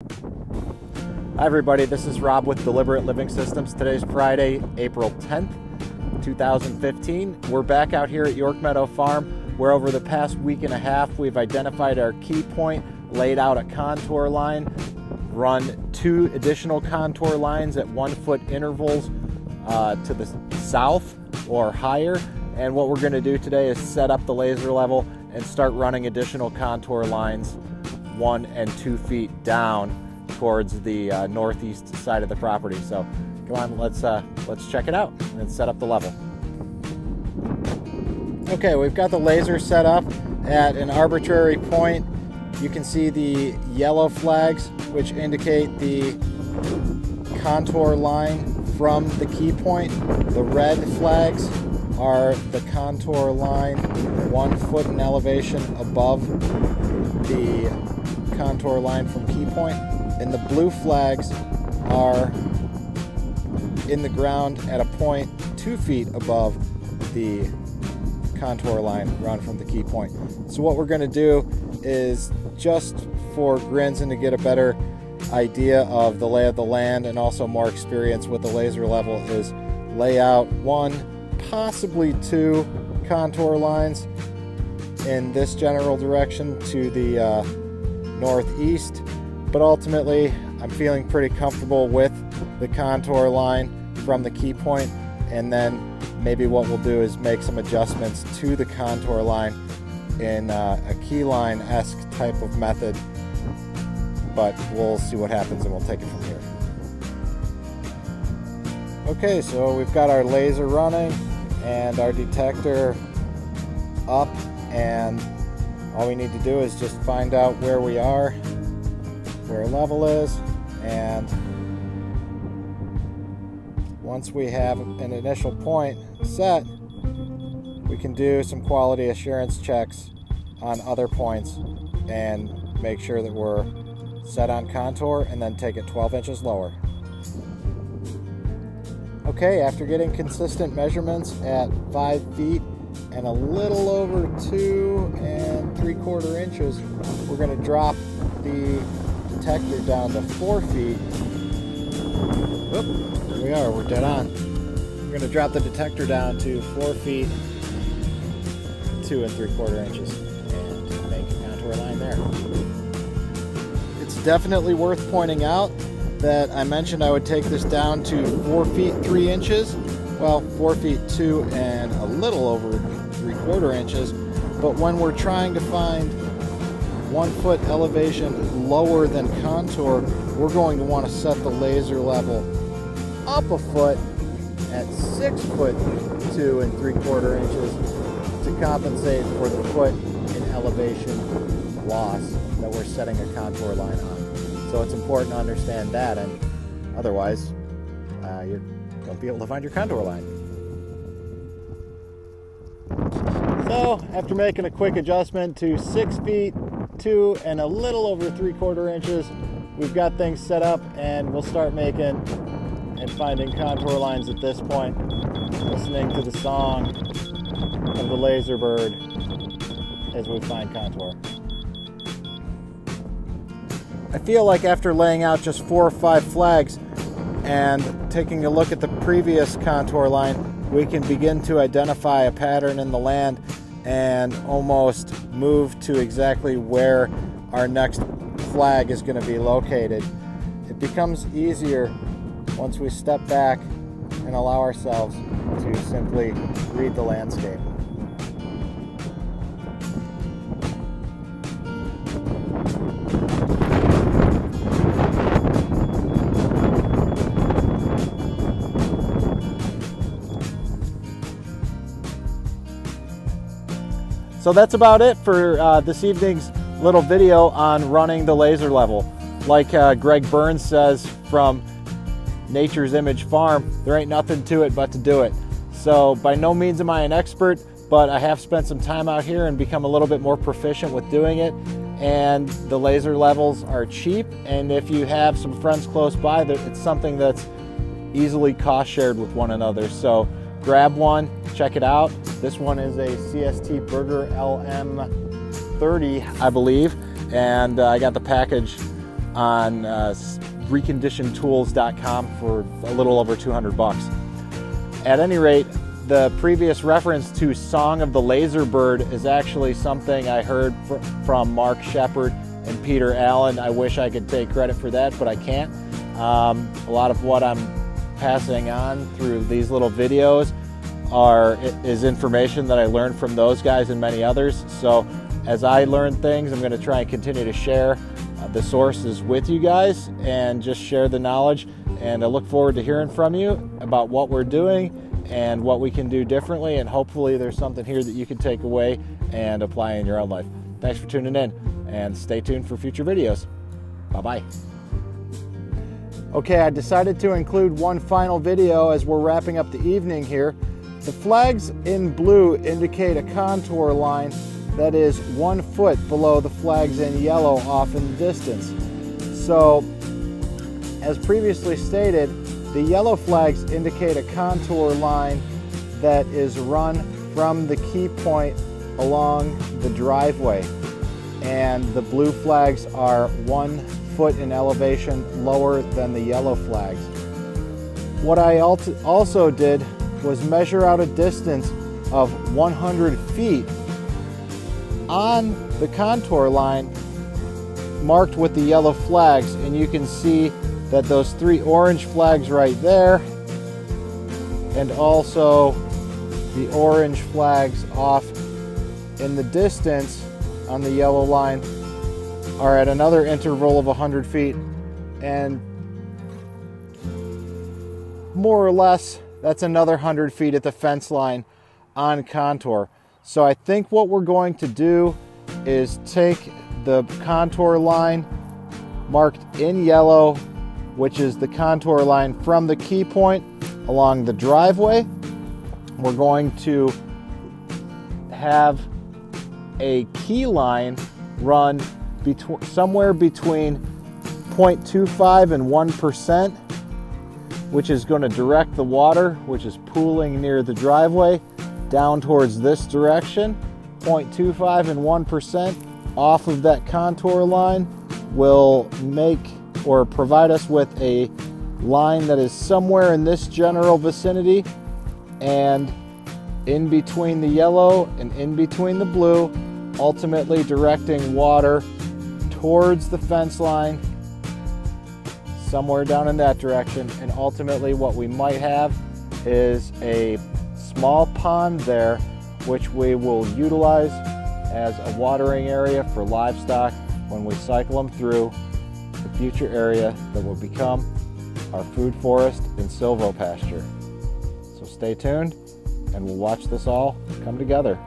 Hi, everybody. This is Rob with Deliberate Living Systems. Today's Friday, April 10th, 2015. We're back out here at York Meadow Farm, where over the past week and a half, we've identified our key point, laid out a contour line, run two additional contour lines at one foot intervals uh, to the south or higher. And what we're going to do today is set up the laser level and start running additional contour lines one and two feet down towards the uh, northeast side of the property. So come on, let's uh, let's check it out and set up the level. Okay, we've got the laser set up at an arbitrary point. You can see the yellow flags, which indicate the contour line from the key point. The red flags are the contour line one foot in elevation above the contour line from key point, and the blue flags are in the ground at a point two feet above the contour line run from the key point. So what we're going to do is just for grins and to get a better idea of the lay of the land and also more experience with the laser level is lay out one, possibly two contour lines in this general direction to the uh, northeast, but ultimately I'm feeling pretty comfortable with the contour line from the key point and then maybe what we'll do is make some adjustments to the contour line in uh, a key line-esque type of method but we'll see what happens and we'll take it from here. Okay, so we've got our laser running and our detector up and all we need to do is just find out where we are, where level is, and once we have an initial point set, we can do some quality assurance checks on other points and make sure that we're set on contour and then take it 12 inches lower. Okay, after getting consistent measurements at 5 feet and a little over 2 and 3 quarter inches, we're going to drop the detector down to 4 feet. Oop, there we are, we're dead on. We're going to drop the detector down to 4 feet, 2 and 3 quarter inches, and make a contour line there. It's definitely worth pointing out that I mentioned I would take this down to 4 feet 3 inches. Well, 4 feet 2 and a little over 3 quarter inches. But when we're trying to find 1 foot elevation lower than contour, we're going to want to set the laser level up a foot at 6 foot 2 and 3 quarter inches to compensate for the foot in elevation loss that we're setting a contour line on. So it's important to understand that, and otherwise, uh, you don't be able to find your contour line. So after making a quick adjustment to six feet, two and a little over three quarter inches, we've got things set up and we'll start making and finding contour lines at this point, listening to the song of the laser bird as we find contour. I feel like after laying out just four or five flags and taking a look at the previous contour line, we can begin to identify a pattern in the land and almost move to exactly where our next flag is going to be located. It becomes easier once we step back and allow ourselves to simply read the landscape. So that's about it for uh, this evening's little video on running the laser level. Like uh, Greg Burns says from Nature's Image Farm, there ain't nothing to it but to do it. So by no means am I an expert, but I have spent some time out here and become a little bit more proficient with doing it. And the laser levels are cheap, and if you have some friends close by, it's something that's easily cost shared with one another. So grab one, check it out. This one is a CST Berger LM30, I believe, and uh, I got the package on uh, reconditionedtools.com for a little over 200 bucks. At any rate, the previous reference to Song of the Laser Bird is actually something I heard fr- from Mark Shepard and Peter Allen. I wish I could take credit for that, but I can't. Um, a lot of what I'm passing on through these little videos are is information that I learned from those guys and many others. So as I learn things, I'm going to try and continue to share uh, the sources with you guys and just share the knowledge. And I look forward to hearing from you about what we're doing and what we can do differently. And hopefully, there's something here that you can take away and apply in your own life. Thanks for tuning in and stay tuned for future videos. Bye bye. Okay, I decided to include one final video as we're wrapping up the evening here. The flags in blue indicate a contour line that is one foot below the flags in yellow off in the distance. So, as previously stated, the yellow flags indicate a contour line that is run from the key point along the driveway. And the blue flags are one foot in elevation lower than the yellow flags. What I also did was measure out a distance of 100 feet on the contour line marked with the yellow flags. And you can see that those three orange flags right there and also the orange flags off in the distance on the yellow line are at another interval of 100 feet and more or less that's another 100 feet at the fence line on contour. So I think what we're going to do is take the contour line marked in yellow, which is the contour line from the key point along the driveway. We're going to have a key line run between somewhere between 0.25 and 1%, which is going to direct the water, which is pooling near the driveway, down towards this direction. 0.25 and 1% off of that contour line will make or provide us with a line that is somewhere in this general vicinity and in between the yellow and in between the blue, ultimately directing water towards the fence line somewhere down in that direction. And ultimately, what we might have is a small pond there, which we will utilize as a watering area for livestock when we cycle them through the future area that will become our food forest and silvopasture. So stay tuned and we'll watch this all come together.